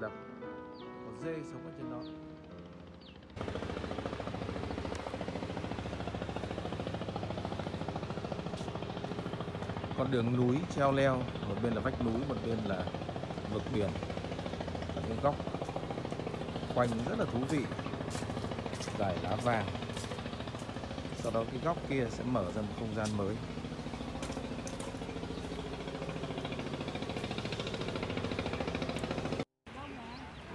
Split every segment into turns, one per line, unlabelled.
lập có dê sống ở trên đó. Con đường núi treo leo, một bên là vách núi, một bên là vực biển. Ở những góc quanh rất là thú vị giải lá vàng. Sau đó cái góc kia sẽ mở ra một không gian mới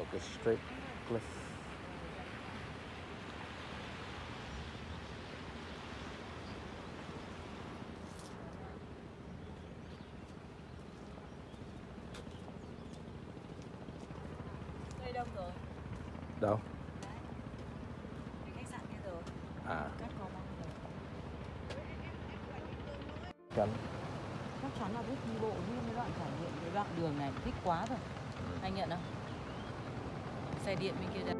một cái straight cliff
Đây đông rồi.
đâu
Cái khách sạn kia rồi.
à
Cắt có mong rồi.
chắn
Chắc chắn là thích đi bộ như cái đoạn trải nghiệm cái đoạn đường này thích quá rồi. Anh nhận không? Xe điện bên kia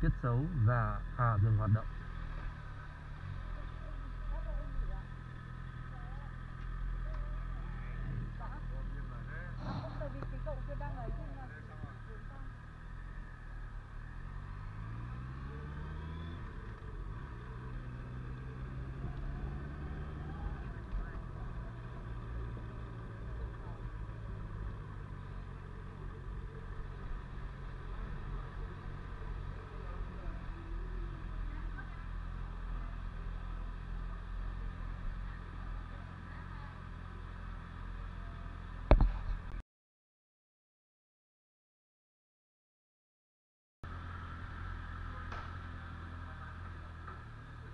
tiết xấu và phà dừng hoạt động.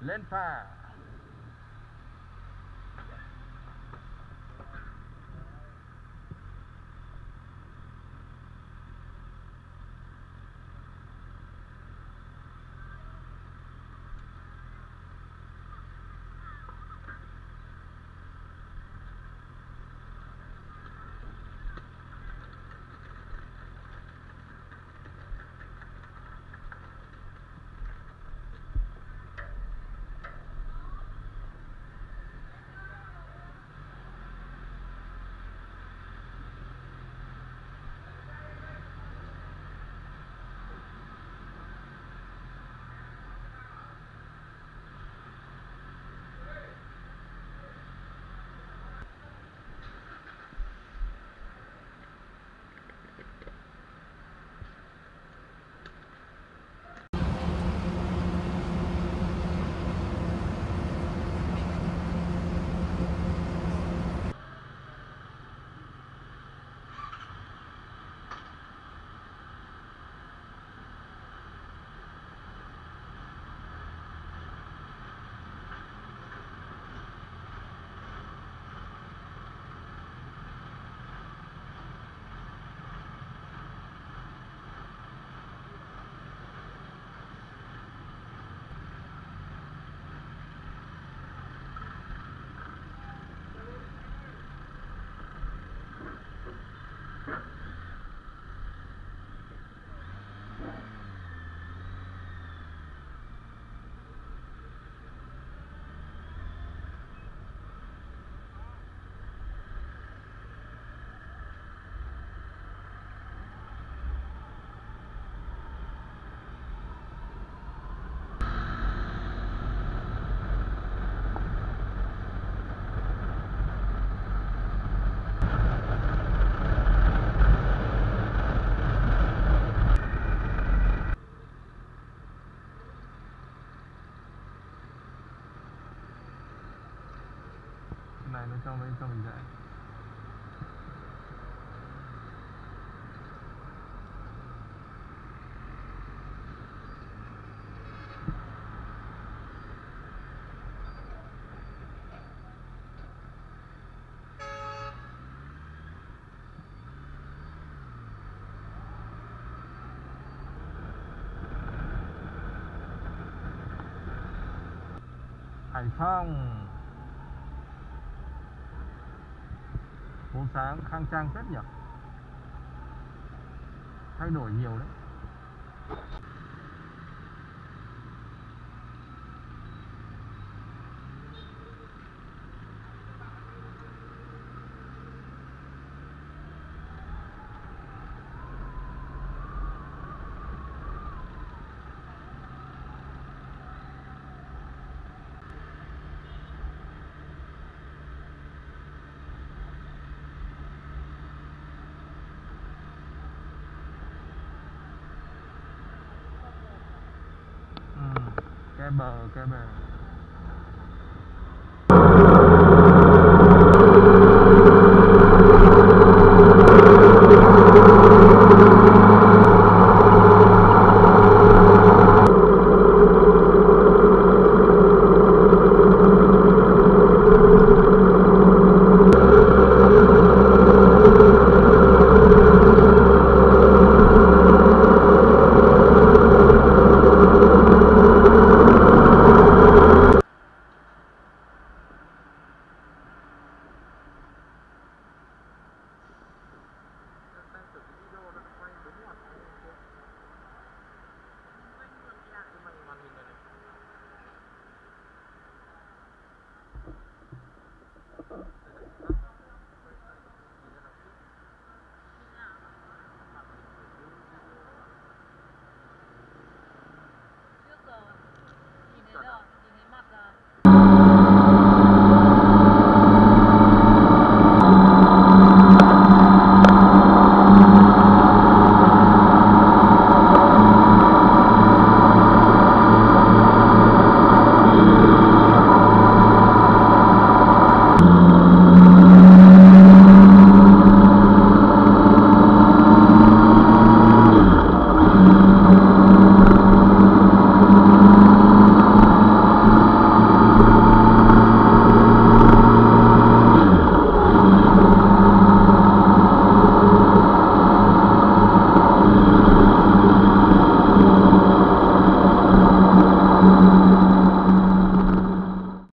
เล่น
ฟ้า này nó cho mình cho mình dạy. Hải Phòng phố sáng khang trang rất nhỉ? Thay đổi nhiều đấy. Ừ, ke bờ ke bờ